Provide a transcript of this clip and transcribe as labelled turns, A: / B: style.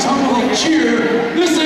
A: top of cheer, this